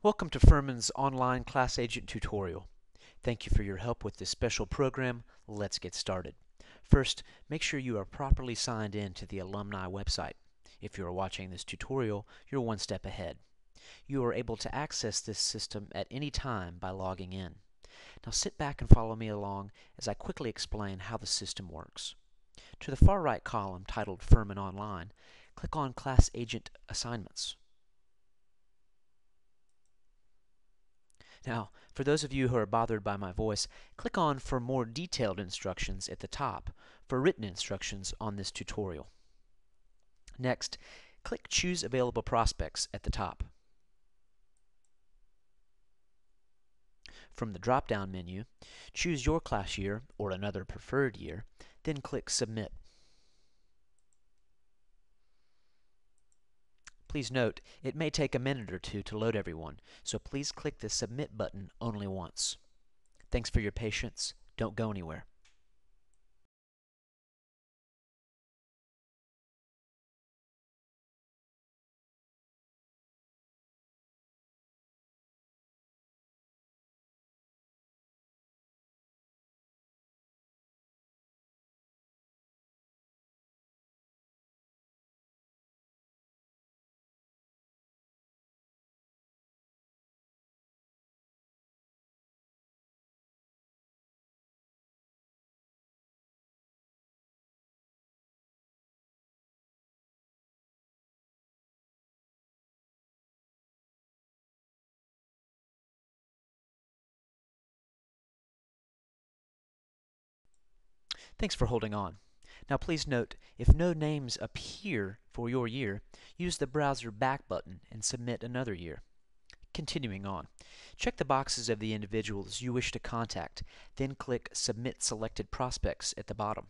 Welcome to Furman's online class agent tutorial. Thank you for your help with this special program. Let's get started. First, make sure you are properly signed in to the alumni website. If you are watching this tutorial, you're one step ahead. You are able to access this system at any time by logging in. Now sit back and follow me along as I quickly explain how the system works. To the far right column titled Furman Online, click on Class Agent Assignments. Now, for those of you who are bothered by my voice, click on For more detailed instructions at the top for written instructions on this tutorial. Next, click Choose Available Prospects at the top. From the drop-down menu, choose your class year or another preferred year, then click Submit. Please note, it may take a minute or two to load everyone, so please click the Submit button only once. Thanks for your patience. Don't go anywhere. Thanks for holding on. Now please note, if no names appear for your year, use the Browser Back button and submit another year. Continuing on, check the boxes of the individuals you wish to contact, then click Submit Selected Prospects at the bottom.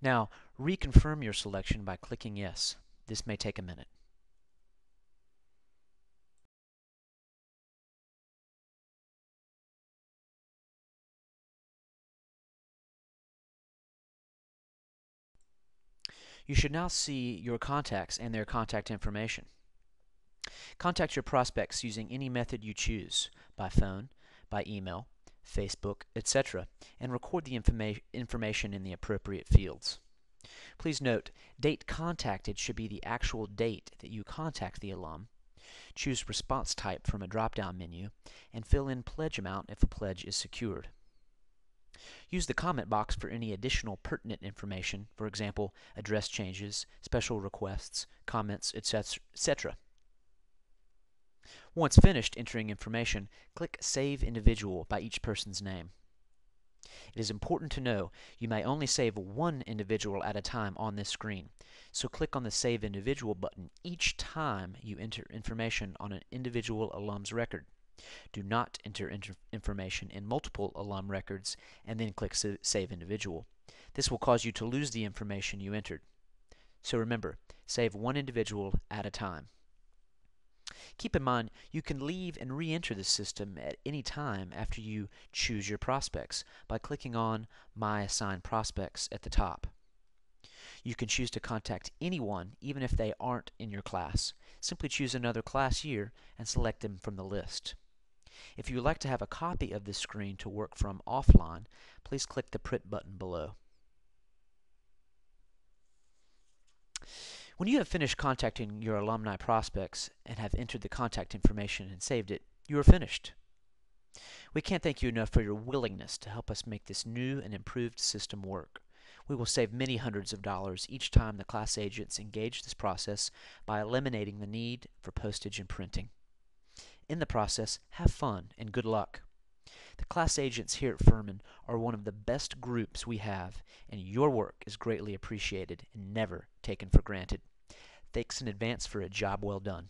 Now, reconfirm your selection by clicking Yes. This may take a minute. You should now see your contacts and their contact information. Contact your prospects using any method you choose, by phone, by email, Facebook, etc., and record the informa information in the appropriate fields. Please note, date contacted should be the actual date that you contact the alum. Choose response type from a drop-down menu, and fill in pledge amount if a pledge is secured. Use the comment box for any additional pertinent information, for example, address changes, special requests, comments, etc. Once finished entering information, click Save Individual by each person's name. It is important to know you may only save one individual at a time on this screen, so click on the Save Individual button each time you enter information on an individual alum's record. Do not enter information in multiple alum records and then click Save Individual. This will cause you to lose the information you entered. So remember, save one individual at a time. Keep in mind, you can leave and re-enter the system at any time after you choose your prospects by clicking on My Assigned Prospects at the top. You can choose to contact anyone even if they aren't in your class. Simply choose another class year and select them from the list. If you would like to have a copy of this screen to work from offline, please click the print button below. When you have finished contacting your alumni prospects and have entered the contact information and saved it, you are finished. We can't thank you enough for your willingness to help us make this new and improved system work. We will save many hundreds of dollars each time the class agents engage this process by eliminating the need for postage and printing. In the process, have fun and good luck. The class agents here at Furman are one of the best groups we have, and your work is greatly appreciated and never taken for granted. Thanks in advance for a job well done.